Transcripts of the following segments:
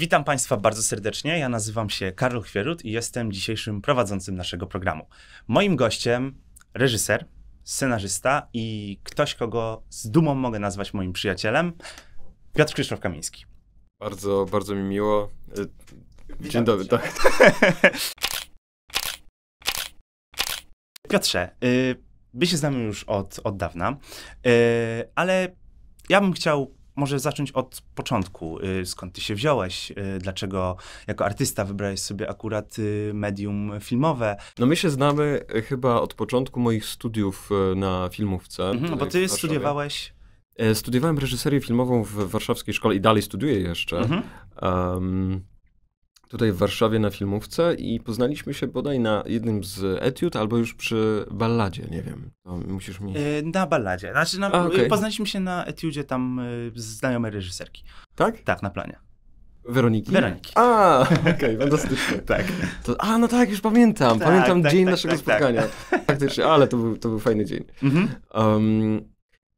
Witam Państwa bardzo serdecznie. Ja nazywam się Karol Chwierut i jestem dzisiejszym prowadzącym naszego programu. Moim gościem reżyser, scenarzysta i ktoś, kogo z dumą mogę nazwać moim przyjacielem, Piotr Krzysztof Kamiński. Bardzo, bardzo mi miło. Y, dzień dobry. Tak. Piotrze, y, my się znamy już od, od dawna, y, ale ja bym chciał może zacząć od początku. Y, skąd ty się wziąłeś? Y, dlaczego jako artysta wybrałeś sobie akurat y, medium filmowe? No my się znamy chyba od początku moich studiów na filmówce. Mhm, no bo ty studiowałeś... Studiowałem reżyserię filmową w warszawskiej szkole i dalej studiuję jeszcze. Mhm. Um, tutaj w Warszawie na filmówce i poznaliśmy się bodaj na jednym z etiud albo już przy balladzie, nie wiem. To musisz mi... Yy, na balladzie. Znaczy, na, A, okay. poznaliśmy się na etiudzie tam yy, znajomej reżyserki. Tak? Tak, na planie. Weroniki? Weroniki. A, okej, okay, fantastycznie. tak. To, a, no tak, już pamiętam. Tak, pamiętam tak, dzień tak, naszego tak, tak. spotkania. Faktycznie, ale to był, to był fajny dzień. Mhm. Um,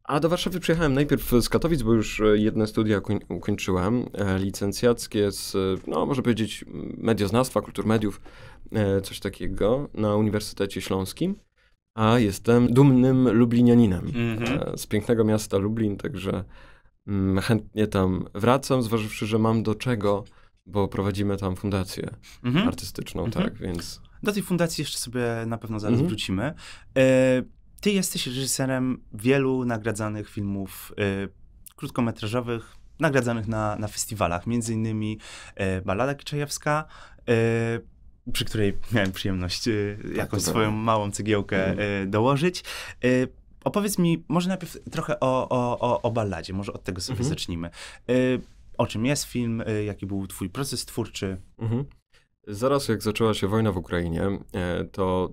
a do Warszawy przyjechałem najpierw z Katowic, bo już e, jedne studia ukończyłem, e, licencjackie z, no może powiedzieć, medioznawstwa, kultur mediów, e, coś takiego na Uniwersytecie Śląskim. A jestem dumnym lublinianinem mm-hmm. z pięknego miasta Lublin, także mm, chętnie tam wracam, zważywszy, że mam do czego, bo prowadzimy tam fundację mm-hmm. artystyczną, mm-hmm. tak, więc... Do tej fundacji jeszcze sobie na pewno zaraz mhm. wrócimy. E- ty jesteś reżyserem wielu nagradzanych filmów y, krótkometrażowych, nagradzanych na, na festiwalach, między innymi y, Ballada Kiczajewska, y, przy której miałem przyjemność tak, jakąś swoją małą cegiełkę mm. dołożyć. Opowiedz mi może najpierw trochę o, o, o, o balladzie, może od tego sobie -hmm. zacznijmy. O czym jest film, jaki był twój proces twórczy? -hmm. Zaraz jak zaczęła się wojna w Ukrainie, e, to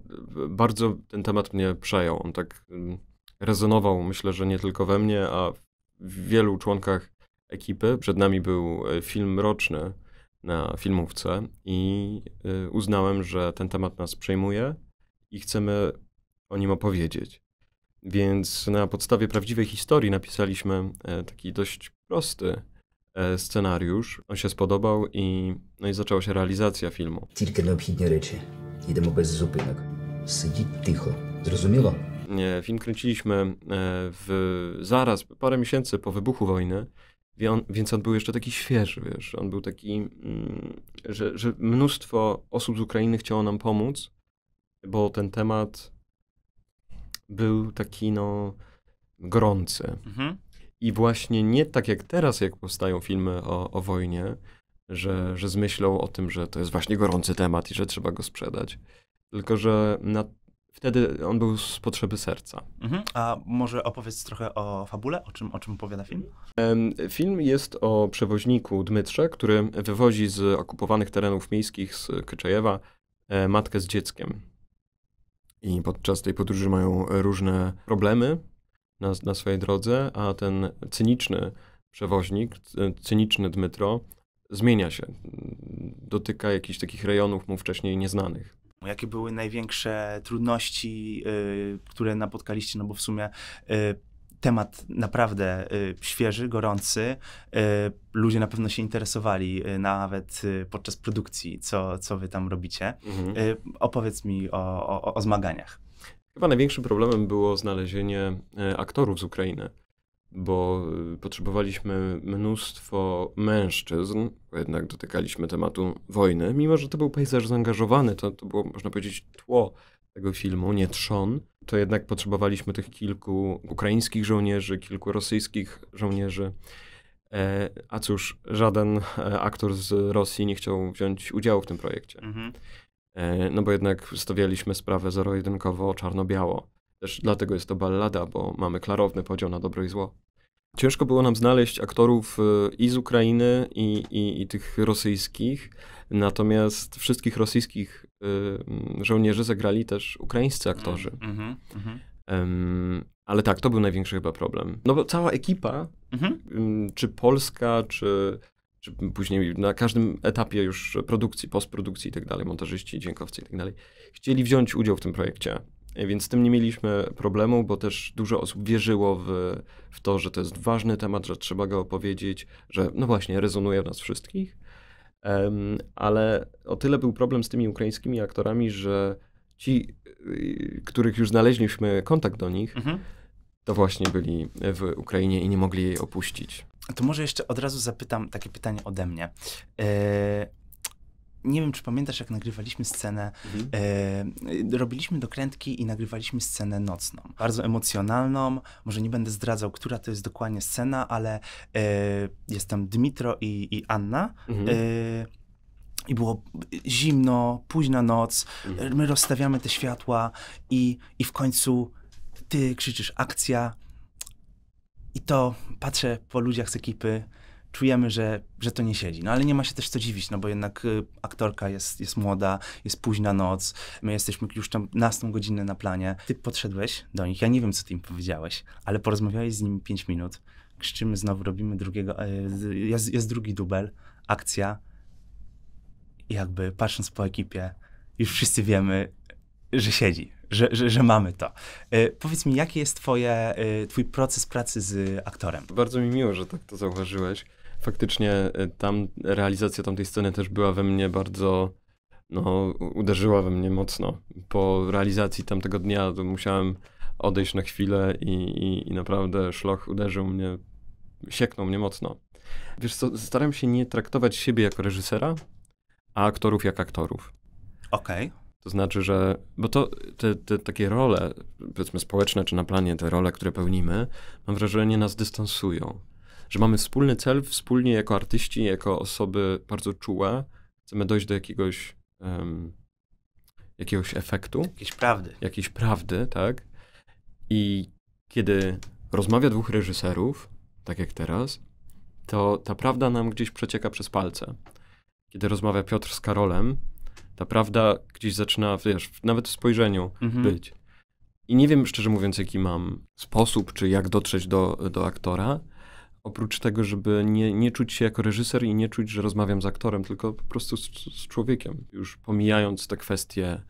bardzo ten temat mnie przejął. On tak mm, rezonował, myślę, że nie tylko we mnie, a w wielu członkach ekipy. Przed nami był e, film roczny na filmówce i e, uznałem, że ten temat nas przejmuje i chcemy o nim opowiedzieć. Więc na podstawie prawdziwej historii napisaliśmy taki dość prosty E, scenariusz, on się spodobał i, no i zaczęła się realizacja filmu. Tylko neophodne rzeczy. Jedziemy bez zupełek. Tak. Siedzieć tycho. Zrozumiało? Film kręciliśmy e, w, zaraz, parę miesięcy po wybuchu wojny, więc on był jeszcze taki świeży, wiesz, on był taki, mm, że, że mnóstwo osób z Ukrainy chciało nam pomóc, bo ten temat był taki, no, gorący. Mhm. I właśnie nie tak jak teraz, jak powstają filmy o, o wojnie, że, że z myślą o tym, że to jest właśnie gorący temat i że trzeba go sprzedać, tylko że na, wtedy on był z potrzeby serca. Mhm. A może opowiedz trochę o fabule? O czym, o czym opowiada film? Film jest o przewoźniku Dmytrze, który wywozi z okupowanych terenów miejskich z Kyczejewa e, matkę z dzieckiem. I podczas tej podróży mają różne problemy, na, na swojej drodze, a ten cyniczny przewoźnik, cyniczny Dmytro, zmienia się. Dotyka jakichś takich rejonów mu wcześniej nieznanych. Jakie były największe trudności, y, które napotkaliście? No bo w sumie y, temat naprawdę y, świeży, gorący. Y, ludzie na pewno się interesowali y, nawet podczas produkcji, co, co wy tam robicie. Mhm. opowiedz mi o, o, o zmaganiach. Chyba największym problemem było znalezienie e, aktorów z Ukrainy, bo e, potrzebowaliśmy mnóstwo mężczyzn, jednak dotykaliśmy tematu wojny, mimo że to był pejzaż zaangażowany, to, to było, można powiedzieć, tło tego filmu, nie trzon, to jednak potrzebowaliśmy tych kilku ukraińskich żołnierzy, kilku rosyjskich żołnierzy. E, a cóż, żaden aktor z Rosji nie chciał wziąć udziału w tym projekcie. Mhm. E, no bo jednak stawialiśmy sprawę zero-jedynkowo czarno-biało. Też dlatego jest to ballada, bo mamy klarowny podział na dobro i zło. Ciężko było nam znaleźć aktorów e, i z Ukrainy, i, i, i tych rosyjskich. Natomiast wszystkich rosyjskich y, żołnierzy zagrali też ukraińscy aktorzy. Mm, mm, mm. ale tak, to był największy chyba problem. No bo cała ekipa, mhm. czy polska, czy później na każdym etapie już produkcji, postprodukcji i tak dalej, montażyści, dźwiękowcy i tak dalej, chcieli wziąć udział w tym projekcie. Więc z tym nie mieliśmy problemu, bo też dużo osób wierzyło w, w to, że to jest ważny temat, że trzeba go opowiedzieć, że no właśnie rezonuje w nas wszystkich. ale o tyle był problem z tymi ukraińskimi aktorami, że ci, y, których już znaleźliśmy kontakt do nich, mhm. to właśnie byli w Ukrainie i nie mogli jej opuścić. To może jeszcze od razu zapytam takie pytanie ode mnie. E, nie wiem, czy pamiętasz, jak nagrywaliśmy scenę. Mhm. E, robiliśmy dokrętki i nagrywaliśmy scenę nocną. Bardzo emocjonalną. Może nie będę zdradzał, która to jest dokładnie scena, ale e, jest tam Dmitro i, i Anna. Mhm. I było zimno, późna noc, mhm. my rozstawiamy te światła i, i w końcu ty krzyczysz akcja i to patrzę po ludziach z ekipy, czujemy, że, że to nie siedzi. No ale nie ma się też co dziwić, no bo jednak y, aktorka jest, jest młoda, jest późna noc, my jesteśmy już tam nastą godzinę na planie. Ty podszedłeś do nich, ja nie wiem, co ty im powiedziałeś, ale porozmawiałeś z nimi 5 minut, krzyczymy znowu, robimy drugiego, y, jest, jest drugi dubel, akcja. I jakby patrząc po ekipie, już wszyscy wiemy, że siedzi, że, że, że mamy to. E, powiedz mi, jaki jest twoje, e, twój proces pracy z aktorem? Bardzo mi miło, że tak to zauważyłeś. Faktycznie e, tam realizacja tamtej sceny też była we mnie bardzo, no, uderzyła we mnie mocno. Po realizacji tamtego dnia musiałem odejść na chwilę i, i, i naprawdę szloch uderzył mnie, sieknął mnie mocno. Wiesz co, staram się nie traktować siebie jako reżysera, a aktorów jak aktorów. Okej. Okay. To znaczy, że, bo to te, te takie role, powiedzmy społeczne czy na planie, te role, które pełnimy, mam wrażenie, nas dystansują. Że mamy wspólny cel, wspólnie jako artyści, jako osoby bardzo czułe, chcemy dojść do jakiegoś, um, jakiegoś efektu. Jakiejś prawdy. Jakiejś prawdy, tak. I kiedy rozmawia dwóch reżyserów, tak jak teraz, to ta prawda nam gdzieś przecieka przez palce. Kiedy rozmawia Piotr z Karolem, ta prawda gdzieś zaczyna, wiesz, nawet w spojrzeniu mhm. być. I nie wiem, szczerze mówiąc, jaki mam sposób, czy jak dotrzeć do, do aktora, oprócz tego, żeby nie, nie czuć się jako reżyser i nie czuć, że rozmawiam z aktorem, tylko po prostu z, z człowiekiem. Już pomijając te kwestie,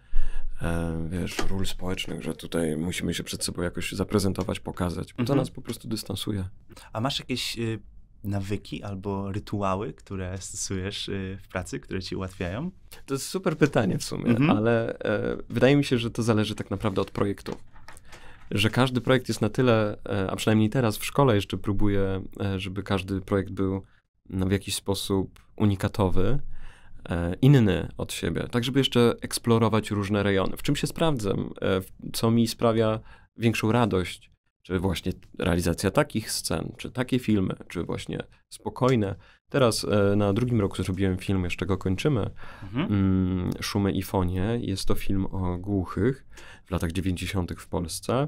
e, wiesz, ról społecznych, że tutaj musimy się przed sobą jakoś zaprezentować, pokazać, bo to mhm. nas po prostu dystansuje. A masz jakieś y, nawyki albo rytuały, które stosujesz y, w pracy, które ci ułatwiają? To jest super pytanie w sumie, mhm. ale e, wydaje mi się, że to zależy tak naprawdę od projektu. Że każdy projekt jest na tyle, e, a przynajmniej teraz w szkole jeszcze próbuję, e, żeby każdy projekt był no, w jakiś sposób unikatowy, e, inny od siebie, tak żeby jeszcze eksplorować różne rejony. W czym się sprawdzam, e, co mi sprawia większą radość, czy właśnie realizacja takich scen, czy takie filmy, czy właśnie spokojne. Teraz e, na drugim roku zrobiłem film, jeszcze go kończymy, mhm. mm, Szumy i Fonie. Jest to film o głuchych w latach 90. w Polsce.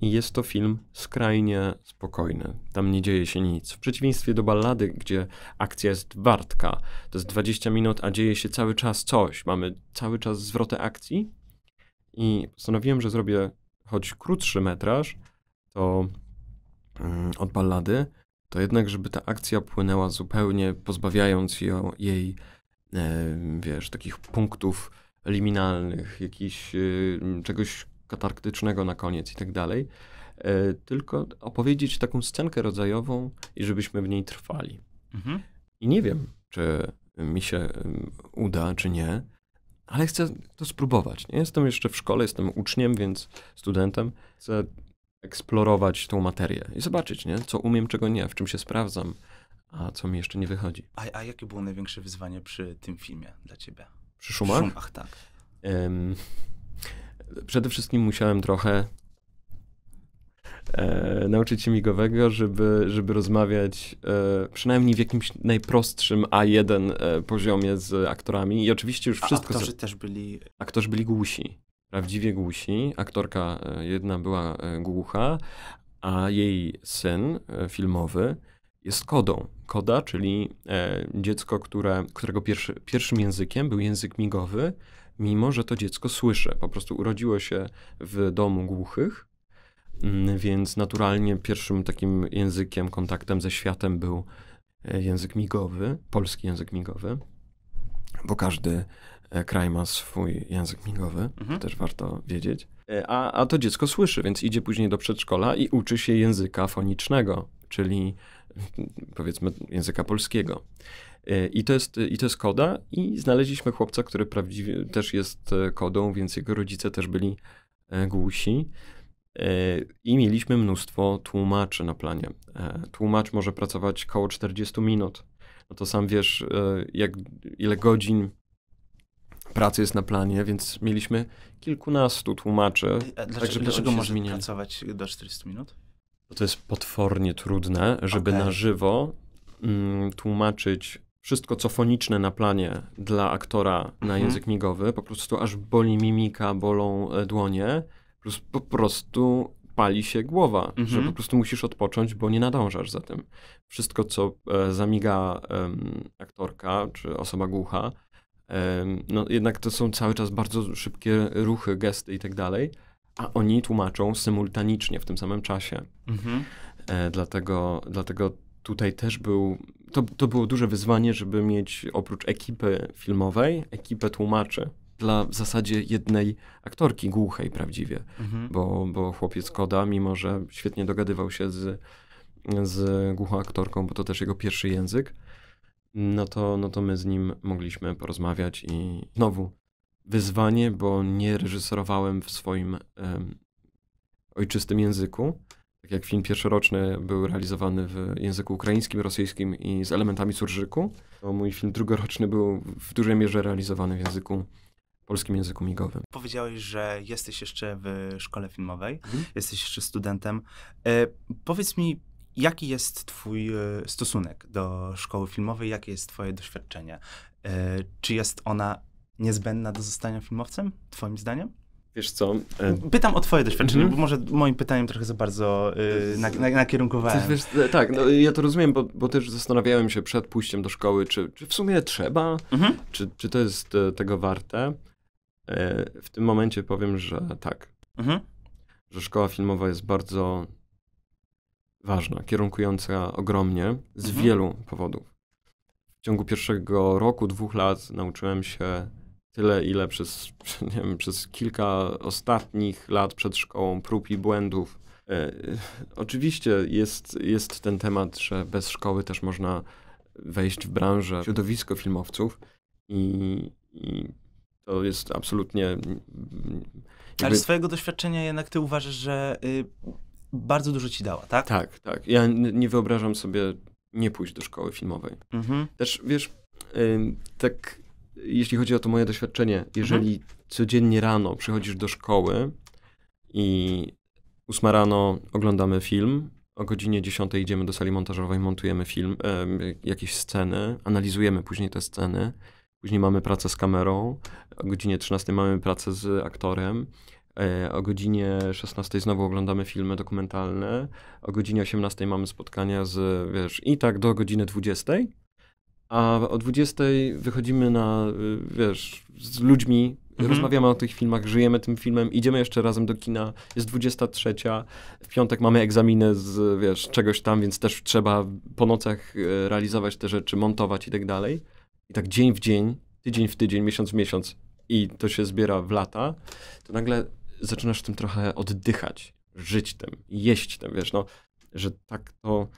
I jest to film skrajnie spokojny. Tam nie dzieje się nic. W przeciwieństwie do ballady, gdzie akcja jest wartka, to jest 20 minut, a dzieje się cały czas coś. Mamy cały czas zwrotę akcji. I postanowiłem, że zrobię choć krótszy metraż, to mm, od ballady, to jednak, żeby ta akcja płynęła zupełnie, pozbawiając ją, jej, e, wiesz, takich punktów liminalnych, jakiś, y, czegoś katarktycznego na koniec i tak dalej, e, tylko opowiedzieć taką scenkę rodzajową i żebyśmy w niej trwali. Mhm. I nie wiem, czy mi się uda, czy nie, ale chcę to spróbować. Nie jestem jeszcze w szkole, jestem uczniem, więc studentem. Chcę eksplorować tą materię i zobaczyć, nie? co umiem, czego nie, w czym się sprawdzam, a co mi jeszcze nie wychodzi. A, a jakie było największe wyzwanie przy tym filmie dla ciebie? Przy szumach? Przy szumach, tak. Um, przede wszystkim musiałem trochę e, nauczyć się migowego, żeby, żeby rozmawiać e, przynajmniej w jakimś najprostszym A1 e, poziomie z aktorami. I oczywiście już wszystko... A aktorzy też byli... Aktorzy byli głusi prawdziwie głusi. Aktorka e, jedna była e, głucha, a jej syn e, filmowy jest kodą. Koda, czyli dziecko, które, którego pierwszy, pierwszym językiem był język migowy, mimo że to dziecko słyszy. Po prostu urodziło się w domu głuchych, mm, więc naturalnie pierwszym takim językiem, kontaktem ze światem był język migowy, polski język migowy, bo każdy kraj ma swój język migowy, mhm. też warto wiedzieć. E, a, a to dziecko słyszy, więc idzie później do przedszkola i uczy się języka fonicznego, czyli powiedzmy języka polskiego. E, I to, jest, I to jest koda i znaleźliśmy chłopca, który prawdziwie też jest e, kodą, więc jego rodzice też byli głusi. I mieliśmy mnóstwo tłumaczy na planie. Tłumacz może pracować około 40 minut. No to sam wiesz, jak, ile godzin pracy jest na planie, więc mieliśmy kilkunastu tłumaczy. A dlaczego, tak, dlaczego może pracować do 40 minut? To jest potwornie trudne, żeby okay. na żywo mm, tłumaczyć wszystko, co foniczne na planie dla aktora na mhm. język migowy. Po prostu aż boli mimika, bolą e, dłonie. Plus po prostu pali się głowa, że po mhm. prostu musisz odpocząć, bo nie nadążasz za tym. Wszystko, co e, zamiga e, aktorka czy osoba głucha, no jednak to są cały czas bardzo szybkie ruchy, gesty i tak dalej, a oni tłumaczą symultanicznie w tym samym czasie. Mhm. E, dlatego, dlatego tutaj też był, to, to było duże wyzwanie, żeby mieć oprócz ekipy filmowej, ekipę tłumaczy dla w zasadzie jednej aktorki głuchej prawdziwie, mhm. bo, bo chłopiec Koda, mimo że świetnie dogadywał się z, z głuchą aktorką, bo to też jego pierwszy język, no to, no to my z nim mogliśmy porozmawiać i znowu wyzwanie, bo nie reżyserowałem w swoim um, ojczystym języku. Tak jak film pierwszoroczny był realizowany w języku ukraińskim, rosyjskim i z elementami surżyku, to mój film drugoroczny był w dużej mierze realizowany w języku polskim języku migowym. Powiedziałeś, że jesteś jeszcze w szkole filmowej, mhm. jesteś jeszcze studentem. E, powiedz mi, Jaki jest Twój e, stosunek do szkoły filmowej? Jakie jest Twoje doświadczenie? E, czy jest ona niezbędna do zostania filmowcem, Twoim zdaniem? Wiesz co? E, Pytam o Twoje doświadczenie, mm -hmm. bo może moim pytaniem trochę za bardzo yy, na, na, nakierunkowałem. Wiesz, tak, no, ja to rozumiem, bo, bo, też zastanawiałem się przed pójściem do szkoły, czy, czy w sumie trzeba, mm -hmm. czy, czy to jest tego warte. w tym momencie powiem, że tak. Mm -hmm. Że szkoła filmowa jest bardzo ważna, kierunkująca ogromnie z mhm. wielu powodów. W ciągu pierwszego roku, dwóch lat nauczyłem się tyle, ile przez, nie wiem, przez kilka ostatnich lat przed szkołą prób i błędów. E, oczywiście jest, jest ten temat, że bez szkoły też można wejść w branżę, w środowisko filmowców i, i to jest absolutnie. Jakby... Ale z swojego doświadczenia jednak ty uważasz, że y, bardzo dużo ci dała, tak? Tak, tak. Ja nie wyobrażam sobie nie pójść do szkoły filmowej. Mhm. Też, wiesz, tak jeśli chodzi o to moje doświadczenie, jeżeli mhm. codziennie rano przychodzisz do szkoły i ósma rano oglądamy film, o godzinie 10 idziemy do sali montażowej, montujemy film, e, jakieś sceny, analizujemy później te sceny, później mamy pracę z kamerą, o godzinie 13 mamy pracę z aktorem, o godzinie 16 znowu oglądamy filmy dokumentalne. O godzinie 18 mamy spotkania z, wiesz, i tak do godziny 20. A o 20 wychodzimy na, y, wiesz, z ludźmi, mhm. rozmawiamy o tych filmach, żyjemy tym filmem, idziemy jeszcze razem do kina, jest 23, w piątek mamy egzaminy z, wiesz, czegoś tam, więc też trzeba po nocach y, realizować te rzeczy, montować i tak dalej. I tak dzień w dzień, tydzień w tydzień, miesiąc w miesiąc i to się zbiera w lata, to nagle zaczynasz tym trochę oddychać, żyć tym, jeść tym, wiesz, no, że tak to...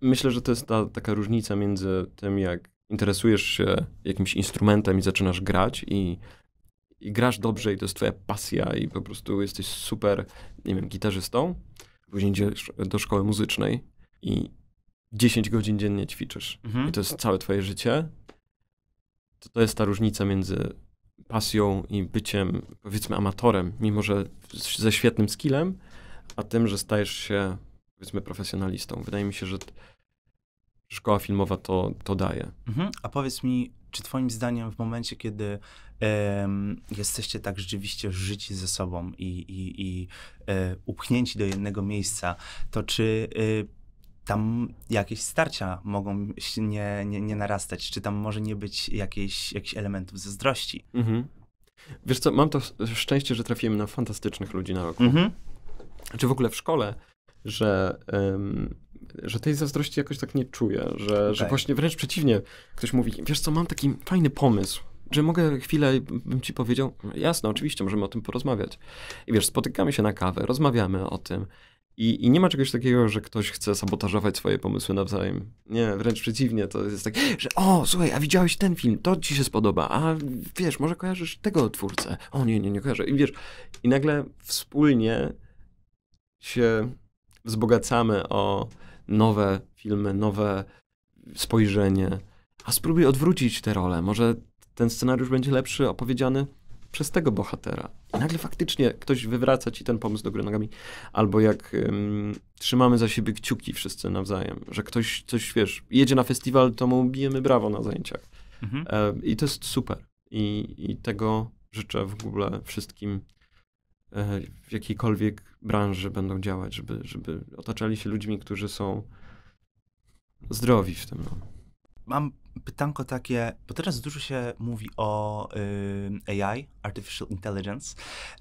Myślę, że to jest ta taka różnica między tym, jak interesujesz się jakimś instrumentem i zaczynasz grać i, i grasz dobrze i to jest twoja pasja i po prostu jesteś super, nie wiem, gitarzystą, później idziesz do szkoły muzycznej i 10 godzin dziennie ćwiczysz mhm. i to jest całe twoje życie, to to jest ta różnica między pasją i byciem, powiedzmy, amatorem, mimo że ze świetnym skillem, a tym, że stajesz się, powiedzmy, profesjonalistą. Wydaje mi się, że szkoła filmowa to, to daje. Mhm. A powiedz mi, czy twoim zdaniem w momencie, kiedy jesteście tak rzeczywiście życi ze sobą i, i, i e, upchnięci do jednego miejsca, to czy y, tam jakieś starcia mogą nie, nie, nie narastać, czy tam może nie być jakieś, jakichś elementów zazdrości. Mhm. Wiesz co, mam to szczęście, że trafiłem na fantastycznych ludzi na roku. Mhm. Czy w ogóle w szkole, że, um, że tej zazdrości jakoś tak nie czuję, że, okay. że właśnie wręcz przeciwnie, ktoś mówi, wiesz co, mam taki fajny pomysł, że mogę chwilę, bym ci powiedział, jasne, oczywiście, możemy o tym porozmawiać. I wiesz, spotykamy się na kawę, rozmawiamy o tym I, I nie ma czegoś takiego, że ktoś chce sabotażować swoje pomysły nawzajem. Nie, wręcz przeciwnie, to jest tak, że o, słuchaj, a widziałeś ten film, to ci się spodoba, a wiesz, może kojarzysz tego twórcę. O nie, nie, nie kojarzę. I wiesz, i nagle wspólnie się wzbogacamy o nowe filmy, nowe spojrzenie, a spróbuj odwrócić tę rolę. Może ten scenariusz będzie lepszy, opowiedziany przez tego bohatera. I nagle faktycznie ktoś wywraca ci ten pomysł do góry nogami. Albo jak um, trzymamy za siebie kciuki wszyscy nawzajem, że ktoś coś, wiesz, jedzie na festiwal, to mu bijemy brawo na zajęciach. Mhm. E, I to jest super. I, I tego życzę w ogóle wszystkim e, w jakiejkolwiek branży będą działać, żeby, żeby otaczali się ludźmi, którzy są zdrowi w tym. Mam pytanko takie, bo teraz dużo się mówi o y, AI, Artificial Intelligence.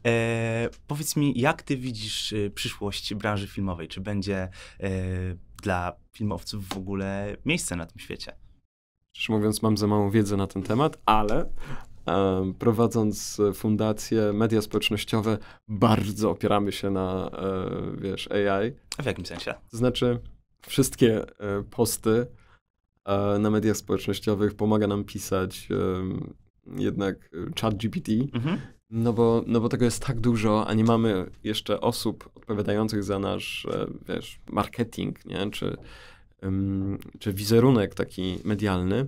E, powiedz mi, jak ty widzisz y, przyszłość branży filmowej? Czy będzie y, dla filmowców w ogóle miejsce na tym świecie? Szczerze mówiąc, mam za małą wiedzę na ten temat, ale e, prowadząc fundację, media społecznościowe, bardzo opieramy się na, e, wiesz, AI. A w jakim sensie? To znaczy, wszystkie posty na mediach społecznościowych pomaga nam pisać jednak chat GPT, mhm. no, bo, no bo tego jest tak dużo, a nie mamy jeszcze osób odpowiadających za nasz, e, wiesz, marketing, nie? Czy, czy wizerunek taki medialny,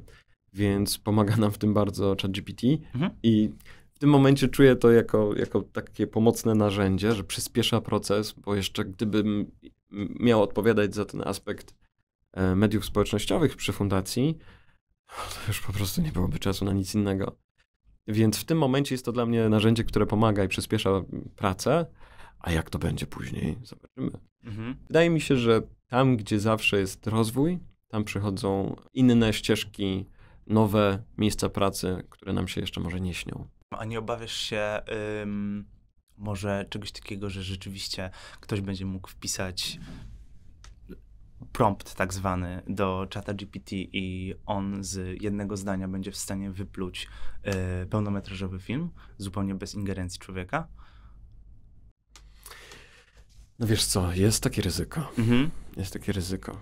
więc pomaga nam w tym bardzo ChatGPT mhm. i w tym momencie czuję to jako, jako takie pomocne narzędzie, że przyspiesza proces, bo jeszcze gdybym miał odpowiadać za ten aspekt E, mediów społecznościowych przy fundacji, to już po prostu nie byłoby czasu na nic innego. Więc w tym momencie jest to dla mnie narzędzie, które pomaga i przyspiesza pracę, a jak to będzie później, zobaczymy. Mhm. Wydaje mi się, że tam, gdzie zawsze jest rozwój, tam przychodzą inne ścieżki, nowe miejsca pracy, które nam się jeszcze może nie śnią. A nie obawiasz się ym, może czegoś takiego, że rzeczywiście ktoś będzie mógł wpisać prompt tak zwany do czata GPT i on z jednego zdania będzie w stanie wypluć y, pełnometrażowy film, zupełnie bez ingerencji człowieka? No wiesz co, jest takie ryzyko. Mhm. Jest takie ryzyko.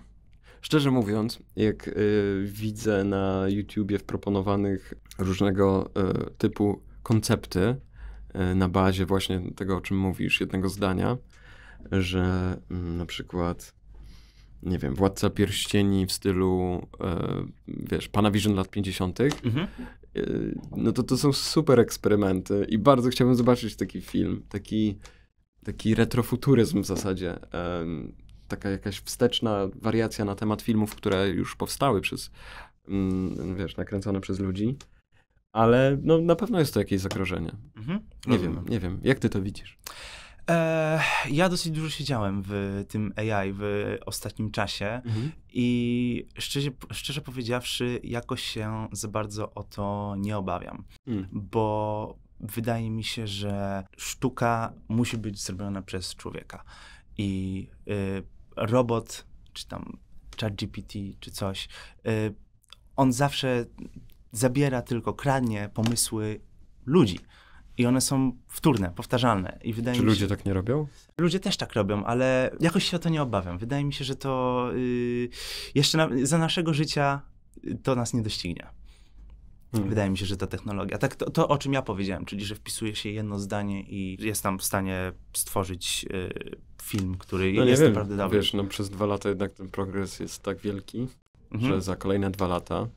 Szczerze mówiąc, jak y, widzę na YouTubie wproponowanych różnego y, typu koncepty na bazie właśnie tego, o czym mówisz, jednego zdania, że mm, na przykład nie wiem, Władca Pierścieni w stylu, e, wiesz, Pana Vision lat 50., mhm. e, no to to są super eksperymenty i bardzo chciałbym zobaczyć taki film, taki, taki retrofuturyzm w zasadzie. E, taka jakaś wsteczna wariacja na temat filmów, które już powstały przez, mm, wiesz, nakręcone przez ludzi. Ale no, na pewno jest to jakieś zagrożenie. Mhm. Nie wiem, nie wiem. Jak ty to widzisz? Ja dosyć dużo siedziałem w tym AI w ostatnim czasie mhm. i szczerze, szczerze powiedziawszy, jakoś się za bardzo o to nie obawiam, mhm. bo wydaje mi się, że sztuka musi być zrobiona przez człowieka i y, robot, czy tam ChatGPT, czy coś, y, on zawsze zabiera tylko, kradnie pomysły ludzi. I one są wtórne, powtarzalne. I wydaje Czy mi ludzie się, tak nie robią? Ludzie też tak robią, ale jakoś się o to nie obawiam. Wydaje mi się, że to yy, jeszcze na, za naszego życia to nas nie doścignie. Hmm. Wydaje mi się, że ta technologia, tak to, to, o czym ja powiedziałem, czyli że wpisuje się jedno zdanie i jest tam w stanie stworzyć yy, film, który no jest wiem, naprawdę dobry. Wiesz, no przez dwa lata jednak ten progres jest tak wielki, mhm. że za kolejne dwa lata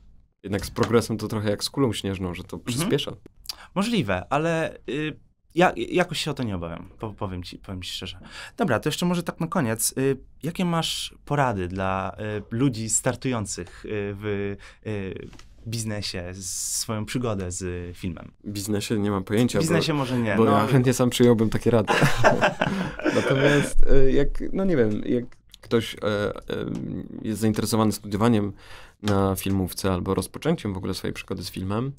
jednak z progresem to trochę jak z kulą śnieżną, że to mhm. przyspiesza. Możliwe, ale y, ja jakoś się o to nie obawiam, powiem ci, powiem ci szczerze. Dobra, to jeszcze może tak na koniec. Y, jakie masz porady dla y, ludzi startujących y, w y, biznesie, swoją przygodę z filmem? W biznesie nie mam pojęcia. W biznesie bo, może nie. Bo no. ja chętnie sam przyjąłbym takie rady. Natomiast y, jak, no nie wiem, jak ktoś e, e, jest zainteresowany studiowaniem na filmówce albo rozpoczęciem w ogóle swojej przygody z filmem,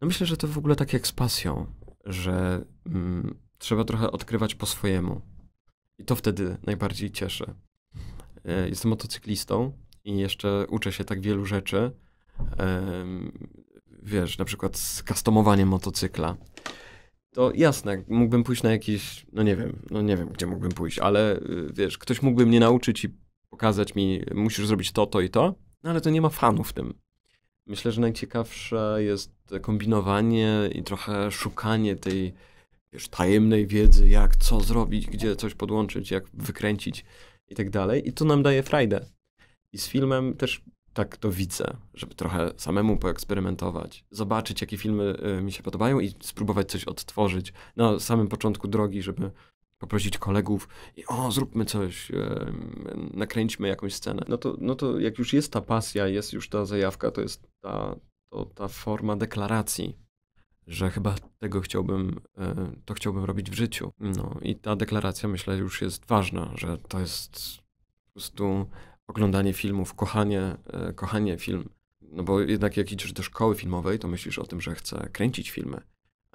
no myślę, że to w ogóle tak jak z pasją, że mm, trzeba trochę odkrywać po swojemu. I to wtedy najbardziej cieszy. Jestem motocyklistą i jeszcze uczę się tak wielu rzeczy. Wiesz, na przykład z customowaniem motocykla. to jasne, mógłbym pójść na jakiś, no nie wiem, no nie wiem, gdzie mógłbym pójść, ale y, wiesz, ktoś mógłby mnie nauczyć i pokazać mi, musisz zrobić to, to i to, no ale to nie ma fanów w tym. Myślę, że najciekawsze jest kombinowanie i trochę szukanie tej wiesz, tajemnej wiedzy, jak co zrobić, gdzie coś podłączyć, jak wykręcić i tak dalej. I to nam daje frajdę. I z filmem też tak to widzę, żeby trochę samemu poeksperymentować, zobaczyć, jakie filmy y, mi się podobają i spróbować coś odtworzyć na samym początku drogi, żeby poprosić kolegów i o, zróbmy coś, nakręćmy jakąś scenę. No to, no to jak już jest ta pasja, jest już ta zajawka, to jest ta, to, ta forma deklaracji, że chyba tego chciałbym, e, to chciałbym robić w życiu. No i ta deklaracja myślę już jest ważna, że to jest po prostu oglądanie filmów, kochanie, e, kochanie film. No bo jednak jak idziesz do szkoły filmowej, to myślisz o tym, że chcę kręcić filmy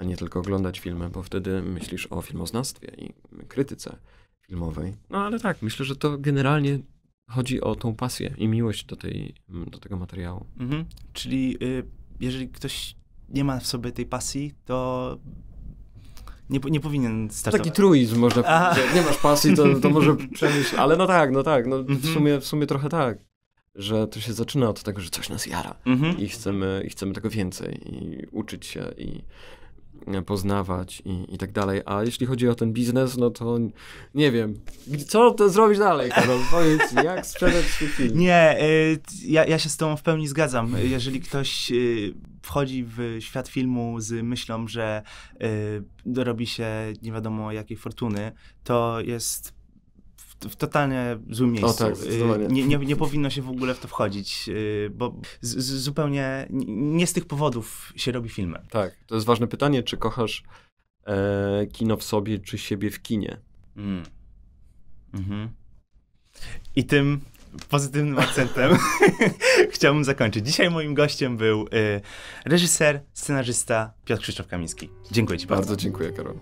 a nie tylko oglądać filmy, bo wtedy myślisz o filmoznawstwie i krytyce filmowej. No ale tak, myślę, że to generalnie chodzi o tą pasję i miłość do, tej, do tego materiału. Mhm. Czyli y, jeżeli ktoś nie ma w sobie tej pasji, to nie, nie powinien startować. Taki truizm można powiedzieć. Jak nie masz pasji, to, to może przemyśl. Ale no tak, no tak. No, w, mhm. sumie, w sumie trochę tak. Że to się zaczyna od tego, że coś nas jara. Mhm. I, chcemy, I chcemy tego więcej. I uczyć się. I poznawać i, i tak dalej. A jeśli chodzi o ten biznes, no to nie wiem. Co to zrobić dalej, Karol? Powiedz, jak sprzedać swój film? Nie, y, ja, ja się z tobą w pełni zgadzam. Jeżeli ktoś y, wchodzi w świat filmu z myślą, że y, dorobi się nie wiadomo jakiej fortuny, to jest w totalnie złym miejscu. O, tak, y, nie, nie, nie, powinno się w ogóle w to wchodzić, y, bo z, z, zupełnie nie z tych powodów się robi filmy. Tak, to jest ważne pytanie, czy kochasz e, kino w sobie, czy siebie w kinie? Mm. Mhm. I tym pozytywnym akcentem chciałbym zakończyć. Dzisiaj moim gościem był y, reżyser, scenarzysta Piotr Krzysztof Kamiński. Dziękuję ci bardzo. Bardzo dziękuję, Karol.